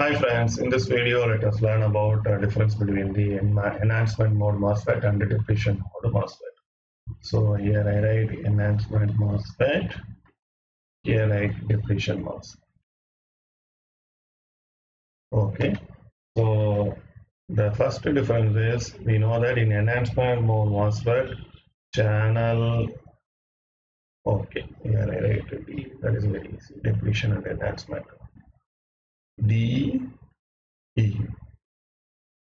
Hi friends, in this video let us learn about the difference between the enhancement mode MOSFET and the depletion mode MOSFET. So here I write enhancement MOSFET, here I write depletion MOSFET. Okay, so the first difference is we know that in enhancement mode MOSFET channel okay here I write D that is very easy depletion and enhancement D E.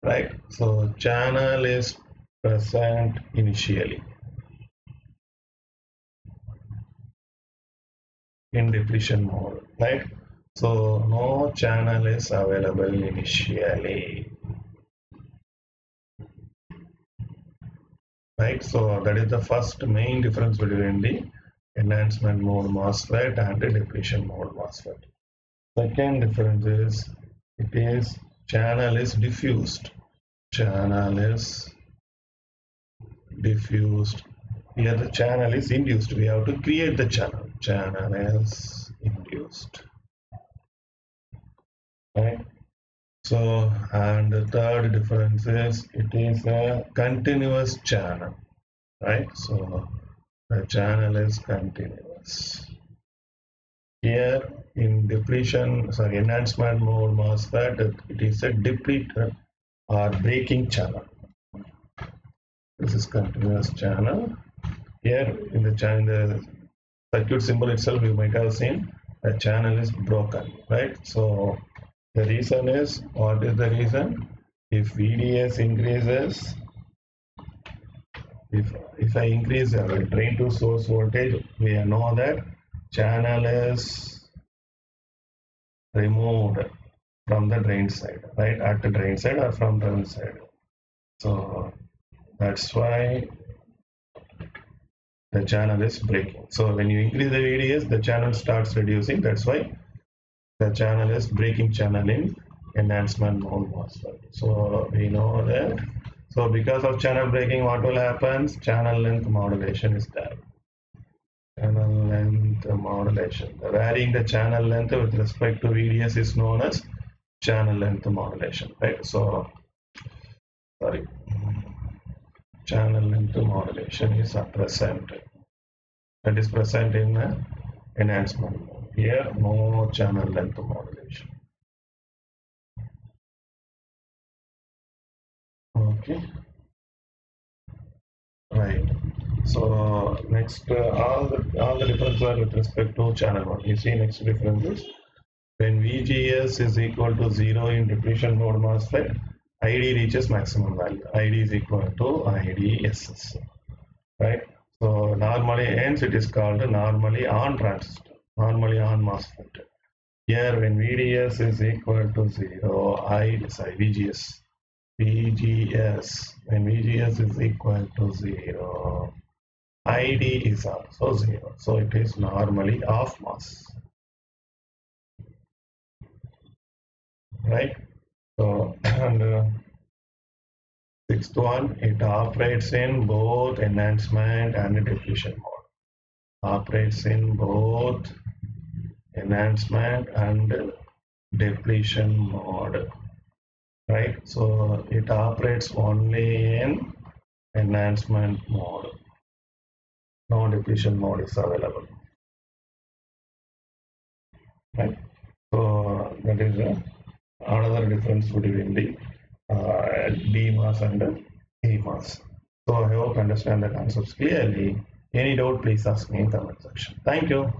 Right. So channel is present initially. In depletion mode. Right. So no channel is available initially. Right. So that is the first main difference between the enhancement mode MOSFET and the depletion mode MOSFET second difference is it is channel is diffused. Channel is diffused. Here the channel is induced. We have to create the channel. Channel is induced. Right? So and the third difference is it is a continuous channel. Right? So the channel is continuous here in depletion sorry enhancement mode MOSFET it is a depleter or breaking channel. This is continuous channel. Here in the channel the circuit symbol itself you might have seen the channel is broken right? So the reason is what is the reason? If VDS increases if if I increase the drain to source voltage. We know that channel is removed from the drain side right? At the drain side or from drain side? So that's why the channel is breaking. So when you increase the VDS the channel starts reducing. That's why the channel is breaking channel in enhancement mode MOSFET so we know that. So because of channel breaking what will happen? Channel length modulation is there channel length modulation. Varying the channel length with respect to VDS is known as channel length modulation right? So sorry. Channel length modulation is present. That is present in uh, enhancement here no channel length modulation. Okay. Right so next uh, all the all the differences are with respect to channel one. You see next difference is when vgs is equal to zero in depletion mode MOSFET id reaches maximum value. Id is equal to idss right? So normally hence it is called normally on transistor normally on MOSFET. Here when vds is equal to zero i sorry vgs VGS when VGS is equal to 0 ID is also 0 so it is normally off MOS. Right? So and uh, sixth one it operates in both enhancement and depletion mode. Operates in both enhancement and depletion mode. Right? So it operates only in enhancement mode no depletion mode is available. Right? So that is uh, another difference between the uh, mass and the mass so I hope you understand the concepts clearly. Any doubt please ask me in the comment section. Thank you